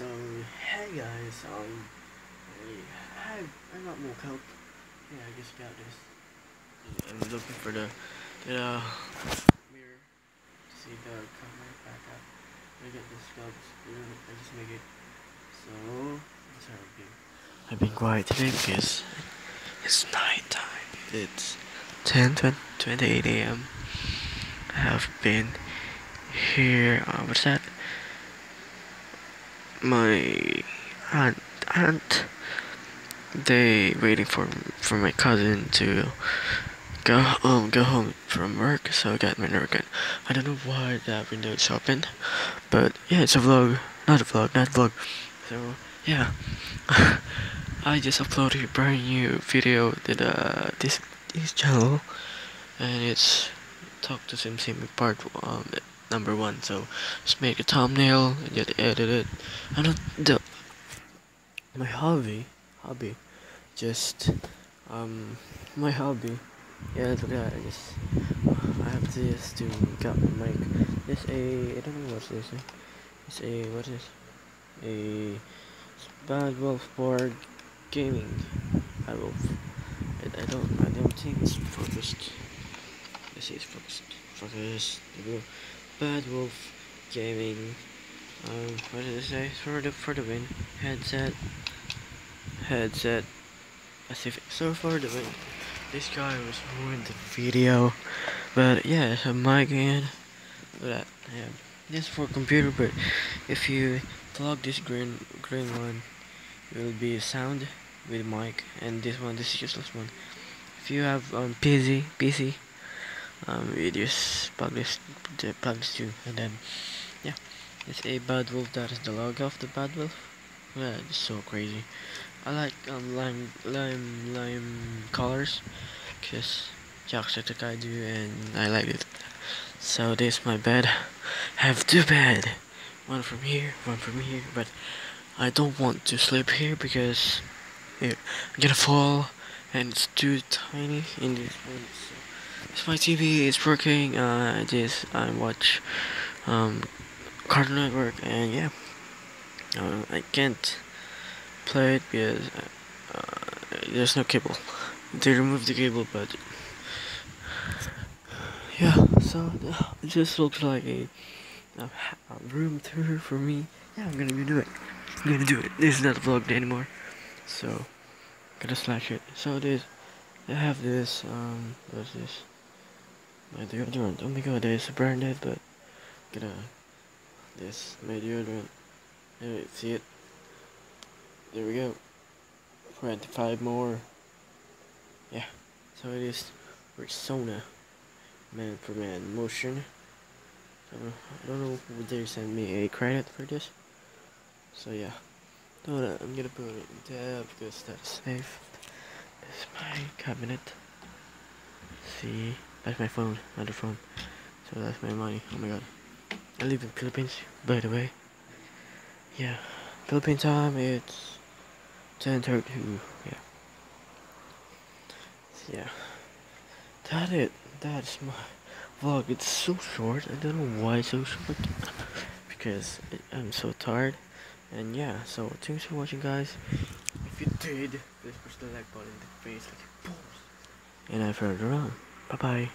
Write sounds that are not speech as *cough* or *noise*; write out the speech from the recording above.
So, hey guys, um, I, I got more help. Yeah, I just got this. I'm looking for the, the uh, mirror to see the camera back up. I get this job, I just make it. So, that's how I've been. I've been quiet today because it's night time. It's 10 20, 28 a.m. I have been here, uh, what's that? My aunt, aunt they waiting for for my cousin to go um go home from work so I got my work I don't know why that window is open but yeah it's a vlog not a vlog not a vlog so yeah. *laughs* I just uploaded a brand new video to the this this channel and it's talk to Sim Sim part um number one. So just make a thumbnail and just edit it. I don't the my hobby hobby just um my hobby yeah look at I just I have this to get my mic. This a I don't know what's this it's a what is a bad wolf board gaming. Bad wolf. I, I don't I don't think it's focused. Let's see it's focused. Focused Bad Wolf Gaming. Um, what did it say? For the for the win. Headset. Headset. Pacific. So for the win. This guy was ruined the video. But yeah, it's a mic and that yeah. This for computer but if you plug this green green one it will be sound with mic and this one this is useless one. If you have um PC PC um, we just the plugs too and then yeah it's a bad wolf that is the logo of the bad wolf. Yeah it's so crazy. I like um lime lime lime colors because I do and I like it. So this my bed. I have two bed. One from here one from here but I don't want to sleep here because yeah, I'm gonna fall and it's too tiny in this one my TV is working. Uh, I just I watch um, Cartoon Network, and yeah, uh, I can't play it because uh, there's no cable. They removed the cable, but yeah. So it just looks like a, a, room tour for me. Yeah, I'm gonna do it. I'm gonna do it. This is not a vlog anymore, so gotta slash it. So this, I have this. Um, what's this? My deodorant. Oh my god, there's a brand dead, but gonna this my deodorant. Anyway, see it? There we go. 25 more. Yeah, so it is Persona Man for Man Motion. So, I don't know who they send me a credit for this. So yeah. No, I'm gonna put it in there because that's safe. This is my cabinet. See? That's my phone, another phone. So that's my money. Oh my god. I live in Philippines, by the way. Yeah. Philippine time, it's 10.32. Yeah. Yeah. That it. That's my vlog. It's so short. I don't know why it's so short. because I'm so tired. And yeah, so thanks for watching guys. If you did, please push the like button in the face like boom. And I've heard around. Bye bye.